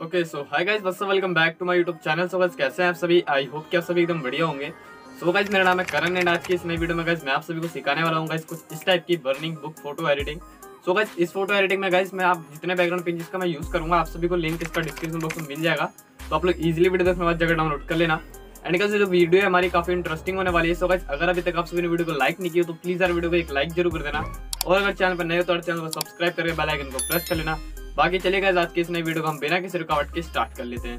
Okay so hi guys बस welcome back to my YouTube channel so guys कैसे हैं आप सभी? आई होप कि आप सभी एकदम बढ़िया होंगे. सो so गाइस मेरा नाम है करण एंड आज की इस नई वीडियो में गाइस मैं आप सभी को सिखाने वाला हूँ गाइस कुछ इस टाइप की burning book photo editing so guys इस फ़ोटो एडिटिंग में गाइस मैं आप जितने बैकग्राउंड पेजेस का मैं यूज़ करूँगा, आप सभी को लिंक इसका डिस्क्रिप्शन बॉक्स में मिल जाएगा. तो आप लोग इजीली वीडियो देखने बाद जगह डाउनलोड कर लेना. एंड गाइस जो वीडियो है हमारी काफ़ी इंटरेस्टिंग होने वाली है. सो गाइस अगर अभी तक आप सभी ने वीडियो को लाइक नहीं किया तो प्लीज़ यार वीडियो को एक लाइक ज़रूर कर देना. और अगर चैनल पर नए हो तो चैनल को सब्सक्राइब करके बेल आइकन को प्रेस कर लेना. बाकी चलेगा आज की इस नई वीडियो को हम बिना किसी रुकावट के स्टार्ट कर लेते हैं।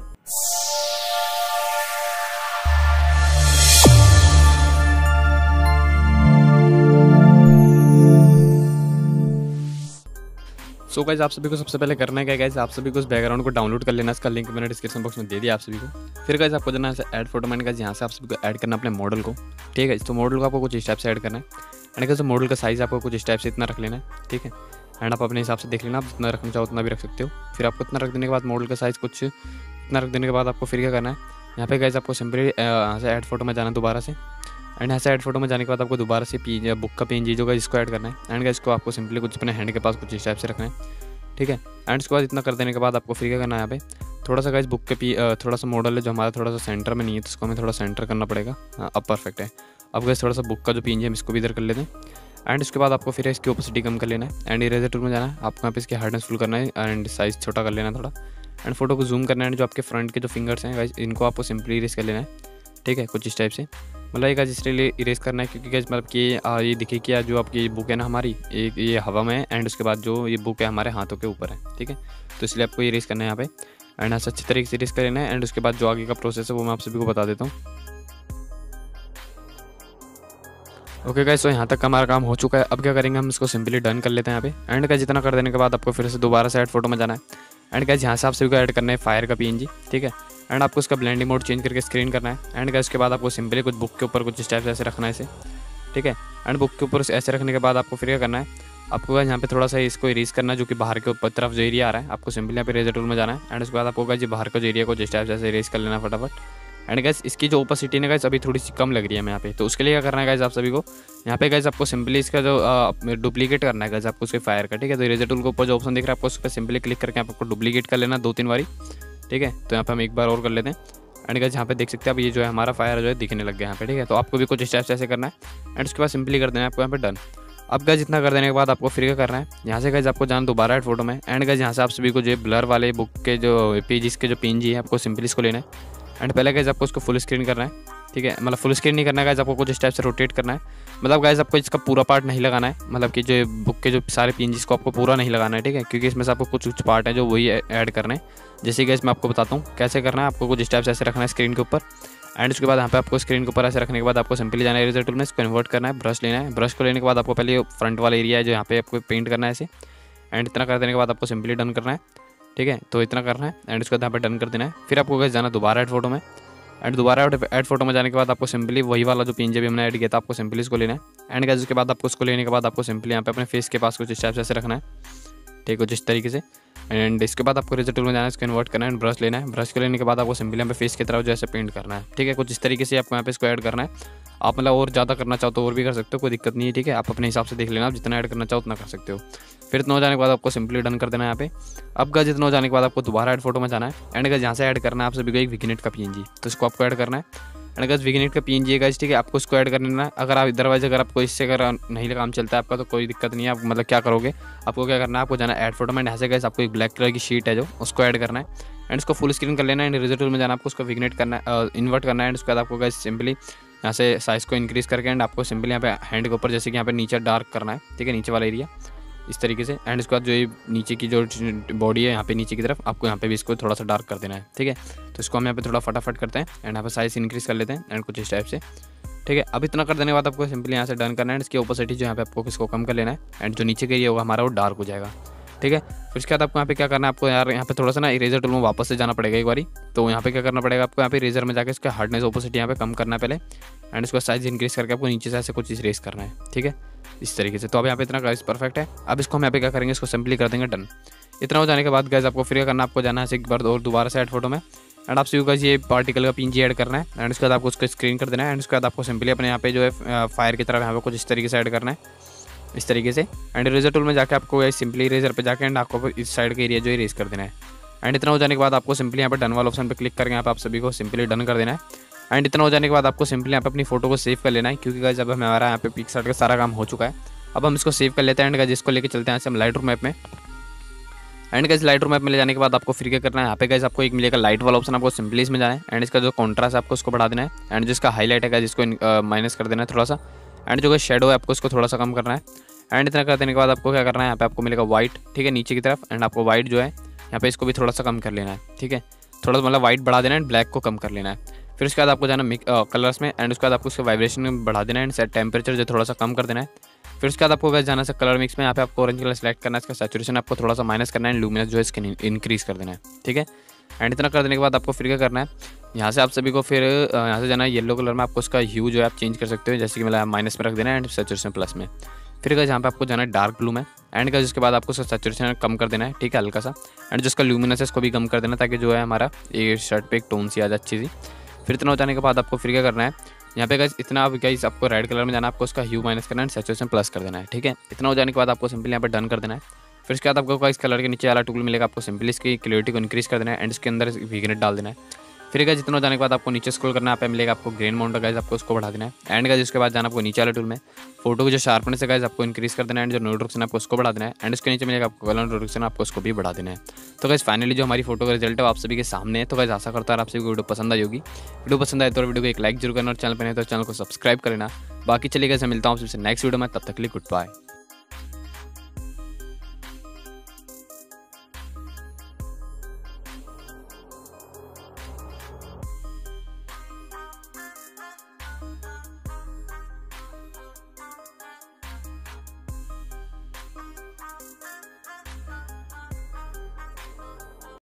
सो so गाइज़ आप सभी को सबसे पहले करना है क्या गाइज़ आप सभी को उस बैकग्राउंड को डाउनलोड कर लेना, इसका लिंक मैंने डिस्क्रिप्शन बॉक्स में दे दिया आप सभी को। फिर गाइज़ आपको जाना है ऐड फ़ोटो मैंने गाइज़ यहाँ से आप सभी को ऐड करना अपने मॉडल को। ठीक है तो मॉडल को आपको कुछ इस टाइप से ऐड करना है। एंड गाइज़ मॉडल का साइज़ आपको कुछ इस टाइप से इतना रख लेना है। ठीक है। एंड आप अपने हिसाब से देख लेना, आप जितना रखना चाहो उतना भी रख सकते हो। फिर आपको इतना रख देने के बाद मॉडल का साइज़ कुछ, इतना रख देने के बाद आपको फिर क्या करना है। यहाँ पे गाइज़ आपको सिंपली यहाँ से ऐड फ़ोटो में जाना दोबारा से। एंड यहाँ से ऐड फ़ोटो में जाने के बाद आपको दोबारा से पी बुक का पेन जी जो इसको ऐड करना है। एंड इसको आपको सिंपली कुछ अपने हैंड के पास कुछ इस टाइप से रखना है। ठीक है? एंड उसके बाद इतना कर देने के बाद आपको फिर क्या करना है यहाँ पे। थोड़ा सा गाइज़ बुक के पी थोड़ा सा मॉडल है जो हमारा थोड़ा सा सेंटर में नहीं है तो उसको हमें थोड़ा सेंटर करना पड़ेगा। हाँ अब परफेक्ट है। अब गैस थोड़ा सा बुक का जो पीन है, हम इसको भी इधर कर लेते हैं। एंड उसके बाद आपको फिर इसकी ओपोसिटी कम कर लेना है। एंड इरेजर टूल में जाना है। आपको यहाँ पे इसकी हार्डनेस फुल करना है। एंड साइज़ छोटा कर लेना है थोड़ा। एंड फ़ोटो को जूम करना है। जो आपके फ्रंट के जो फिंगर्स हैं गाइज़ इनको आपको सिंपली इरेज कर लेना है। ठीक है? कुछ इस टाइप से। मतलब एक इसलिए इरेज करना है। क्योंकि गैस मतलब कि ये दिखे कि जो आपकी बुक है ना हमारी एक ये हवा में है। एंड उसके बाद जो ये बुक है हमारे हाथों के ऊपर है। ठीक है? तो इसलिए आपको इरेज करना है यहाँ पे। एंड अच्छी तरीके से इरेज करना है। एंड उसके बाद जो आगे का प्रोसेस है, वो मैं आप सभी को बता देता हूँ। ओके गाइस तो यहाँ तक हमारा काम हो चुका है। अब क्या करेंगे, हम इसको सिंपली डन कर लेते हैं यहाँ पे। एंड का जितना कर देने के बाद आपको फिर से दोबारा से ऐड फ़ोटो में जाना है। एंड गाइस यहाँ से आप सभी को ऐड करना है फायर का पीएनजी ठीक है? एंड आपको उसका ब्लेंडिंग मोड चेंज करके स्क्रीन करना है। एंड गाइस उसके बाद आपको सिंपली कुछ बुक के ऊपर कुछ स्टेप्स ऐसे रखना है इसे, ठीक है? एंड बुक के ऊपर ऐसे रखने के बाद आपको फिर क्या करना है, आपको यहाँ पे थोड़ा सा इसको इरेज करना है जो कि बाहर के ऊपर तरफ़ जो एरिया आ रहा है। आपको सिंपली यहाँ पे रेजर टूल में जाना है। एंड उसके बाद आपको जी बाहर का जो एरिया को जिस टाइप से ऐसे इरेज कर लेना फटाफट। एंड गैस इसकी जो ओपोसिटी है गैस अभी थोड़ी सी कम लग रही है हमें यहाँ पे। तो उसके लिए क्या करना है गैस आप सभी को? यहाँ पे गैस आपको सिंपली इसका जो डुप्लीकेट करना है गैस आपको उसके फायर का, ठीक है? तो इरेजर टूल के ऊपर जो ऑप्शन दिख रहा है, आपको उस पर सिंपली क्लिक करके आपको डुप्लीकेट कर लेना दो तीन बारी। ठीक है? तो यहाँ पर हम एक बार और कर लेते हैं। एंड गैस यहाँ पे देख सकते हैं अब ये जो है हमारा फायर जो है दिखने लग गया यहाँ पे, ठीक है? तो आपको भी कुछ स्टेप्स ऐसे करना है। एंड उसके बाद सिंपली कर देना है आपको यहाँ पे डन अब गैस इतना कर देने के बाद आपको फिर क्या करना है? यहाँ से गैस आपको जाना दोबारा है फ़ोटो में। एंड गैस यहाँ से आप सभी को जो ब्लर वाले बुक के जो पेजेस के जो पेन जी है, आपको सिंपली इसको लेना है। एंड पहले गैस आपको उसको फुल स्क्रीन करना है, ठीक है? मतलब फुल स्क्रीन नहीं करना है गैस आपको कुछ स्टेप से रोटेट करना है। मतलब गैस आपको इसका पूरा पार्ट नहीं लगाना है मतलब कि जो बुक के जो सारे पिन जिसको आपको पूरा नहीं लगाना है, ठीक है? क्योंकि इसमें से आपको कुछ कुछ पार्ट है जो वही ऐड करना है। जैसे गैस मैं आपको बताता हूँ कैसे करना है, आपको कुछ स्टेप्स ऐसे रखना है स्क्रीन के ऊपर। एंड उसके बाद यहाँ पे आपको स्क्रीन के ऊपर ऐसे रखने के बाद आपको सिंपली जाना है रिज़ल्ट में, इसको कन्वर्ट करना है ब्रश लेना है। ब्रश को लेने के बाद आपको पहले फ्रंट वाला एरिया है जो यहाँ पे आपको पेंट करना है ऐसे। एंड इतना कर देने के बाद आपको सिंपली डन करना है। ठीक है? तो इतना करना है एंड उसके बाद यहाँ पर डन कर देना है। फिर आपको गैस जाना दोबारा एड फ़ोटो में। एंड दोबारा एड फ़ोटो में जाने के बाद आपको सिंपली वही वाला जो भी हमने ऐड किया था, आपको सिंपली इसको लेना है। एंड गैस उसके बाद आपको उसको लेने के बाद आपको सिंपली यहाँ पे अपने फेस के पास कुछ स्टेप्स ऐसे रखना है। ठीक है जिस तरीके से। एंड इसके बाद आपको रिज़ल्ट में जाना है, इसको इन्वर्ट करना है ब्रश लेना है। ब्रश को लेने के बाद आपको सिंपली यहाँ पे फेस की तरफ़ जैसे पेंट करना है। ठीक है? कुछ इस तरीके से आपको यहाँ पे इसको ऐड करना है। आप मतलब और ज़्यादा करना चाहो तो और भी कर सकते हो, कोई दिक्कत नहीं है, ठीक है? आप अपने हिसाब से देख लेना, आप जितना ऐड करना चाहो उतना कर सकते हो। फिर इतना हो जाने के बाद आपको सिंपली डन कर देना है यहाँ पे। अब गज इतना हो जाने के बाद आपको दोबारा ऐड फ़ोटो में जाना है। एंड गज यहाँ से ऐड करना है आप सभी को एक विगनेट का पी तो इसको आपको ऐड करना है। एंड गज विगनेट का पी एन जी ठीक है, आपको उसको ऐड करना है, अगर आप इधरवाइज अगर आपको इससे अगर नहीं काम चलता है आपका तो कोई दिक्कत नहीं है, आप मतलब क्या करोगे? आपको क्या करना है, आपको जाना ऐड फ़ोटो में ऐसे गैस आपको एक ब्लैक कलर की शीट है जो उसको ऐड करना है एंड उसको फुल स्क्रीन कर लेना एंड रिज़ल्ट में जाना आपको उसको विगनेट करना है इन्वर्ट करना है एंड उसके बाद आपको गैस सिंपली यहाँ से साइज़ को इंक्रीज़ करके एंड आपको सिंपली यहाँ पे हैंड के ऊपर, जैसे कि यहाँ पे नीचे डार्क करना है, ठीक है, नीचे वाला एरिया इस तरीके से एंड उसके बाद जो ये नीचे की जो बॉडी है यहाँ पे नीचे की तरफ़ आपको यहाँ पे भी इसको थोड़ा सा डार्क कर देना है ठीक है तो इसको हम यहाँ पे थोड़ा फटाफट करते हैं एंड यहाँ पे साइज़ इंक्रीज़ कर लेते हैं एंड कुछ इस टाइप से ठीक है अब इतना कर देने के बाद आपको सिंपली यहाँ से डन करना है इसके ओपोसिटी जो यहाँ पे आपको इसको कम कर लेना है एंड जो नीचे का ये होगा हमारा वो डार्क हो जाएगा ठीक है फिर उसके बाद आपको यहाँ पे क्या करना है आपको यार यहाँ पे थोड़ा सा ना इरेजर टूल में वापस से जाना पड़ेगा एक बारी तो यहाँ पे क्या करना पड़ेगा आपको यहाँ पे इरेजर में जाकर इसका हार्डनेस ओपोसिटी यहाँ पे कम करना है पहले एंड इसको साइज़ इंक्रीज करके आपको नीचे से ऐसे कुछ रेस करना है ठीक है इस तरीके से। तो अब यहाँ पे इतना गाइस परफेक्ट है। अब इसको हम यहाँ पे क्या करेंगे? इसको सिंपली कर देंगे डन इतना हो जाने के बाद गैस आपको फिर करना आपको जाना है एक बार और दोबारा से एड फ़ोटो में। एंड आप सभी ये पार्टिकल का पिंजी ऐड करना है। एंड उसके बाद आपको उसको स्क्रीन कर देना है। एंड उसके बाद आपको सिंपली अपने यहाँ पे जो है फायर की तरफ़ यहाँ पे कुछ इस तरीके से ऐड करना है। इस तरीके से। एंड रेजर टूल में जाकर आपको सिंपली रेजर पे जाकर एंड आपको इस साइड का एरिया जो है कर देना है। एंड इतना हो जाने के बाद आपको सिंपली यहाँ पर डन वाला ऑप्शन पर क्लिक करके यहाँ पर आप सभी को सिंपली डन कर देना है। एंड इतना हो जाने के बाद आपको सिंपली यहाँ पे अपनी फ़ोटो को सेव कर लेना है, क्योंकि गाइज़ अब हमारा यहाँ पे पिक साइड का सारा काम हो चुका है। अब हम इसको सेव कर लेते हैं एंड गाइज़ इसको लेके चलते हैं हम लाइट रूम मैप में। And guys Lightroom map में ले जाने के बाद आपको फिर क्या करना है? यहाँ पे गाइज़ आपको एक मिलेगा लाइट वाला ऑप्शन आपको सिंपली इसमें जाना है। एंड इसका जो कॉन्ट्रास्ट है, आपको उसको बढ़ा देना है। एंड जिसका हाईलाइट है गाइज़ इसको माइनस कर देना है थोड़ा सा। एंड जो शेडो है, आपको उसको थोड़ा सा कम करना है। एंड इतना कर देने के बाद आपको क्या करना है? यहाँ पे आपको मिलेगा व्हाइट ठीक है, नीचे की तरफ़। एंड आपको व्हाइट जो है, यहाँ पे इसको भी थोड़ा सा कम कर लेना है, ठीक है। थोड़ा सा मतलब व्हाइट बढ़ा देना है ब्लैक को कम कर लेना है। फिर उसके बाद आपको जाना कलर्स में एंड उसके बाद आपको उसके वाइब्रेशन में बढ़ा देना है एंड टेम्परेचर जो थोड़ा सा कम कर देना है। फिर उसके बाद आपको वैसे जाना है कलर मिक्स में, यहाँ पे आपको ऑरेंज कलर सेलेक्ट करना है, इसका सेचुरेशन आपको थोड़ा सा माइनस करना है एंड लूमिनस जो है इसके इंक्रीज कर देना है, ठीक है? एंड इतना कर देने के बाद आपको फिर क्या करना है, यहाँ से आप सभी को फिर यहाँ से जाना है येलो कलर में, आपको उसका ह्यू जो है आप चेंज कर सकते हो, जैसे कि मतलब माइनस में रख देना है एंड सेचुरेशन प्लस में। फिर क्या जहाँ पे आपको जाना है डार्क ब्लू में एंड का जिसके बाद आपको उसका सेचुरेशन कम कर देना है, ठीक है, हल्का सा। एंड जिसका ल्यूमिनस है इसको भी कम कर देना, ताकि जो है हमारा ये शर्ट पे एक टोन सी आ जाए अच्छी सी। फिर इतना हो जाने के बाद आपको फिर क्या करना है? यहाँ पे गाइस इतना आप गाइस आपको रेड कलर में जाना है, आपको उसका ह्यू माइनस करना है सेचुएशन प्लस कर देना है, ठीक है? इतना हो जाने के बाद आपको सिंपली यहाँ पर डन कर देना है। फिर उसके बाद आपको इस कलर के नीचे वाला टूल मिलेगा, आपको सिंपली इसकी क्लियरिटी को इंक्रीज कर देना है एंड इसके अंदर वीगनेट डाल देना है। फिर गाइस जितना जाने के बाद आपको नीचे स्क्रॉल करना है मिलेगा आपको ग्रेन माउंट गाइस आपको उसको बढ़ा देना है। एंड गाइस उसके बाद जाना आपको नीचे वाले टूल में। फ़ोटो को जो शार्पनेस है गाइस आपको इंक्रीज कर देना है एंड जो नोटिफिकेशन आपको उसको बढ़ा देना है। एंड उसके नीचे मिलेगा आपको कलर नोटिफिकेशन आपको उसको भी बढ़ा देना है। तो गाइस फाइनली जो हमारी फ़ोटो का रिज़ल्ट है आप सभी के सामने है। तो गाइस आशा करता है आप सभी को वीडियो पसंद आई होगी। वीडियो पसंद आए तो वीडियो को एक लाइक ज़रूर करना और चैनल पर नहीं तो चैनल को सब्सक्राइब करना। बाकी चलिए गए मिलता हूँ सबसे नेक्स्ट वीडियो में। तब तक लिए गुड बाय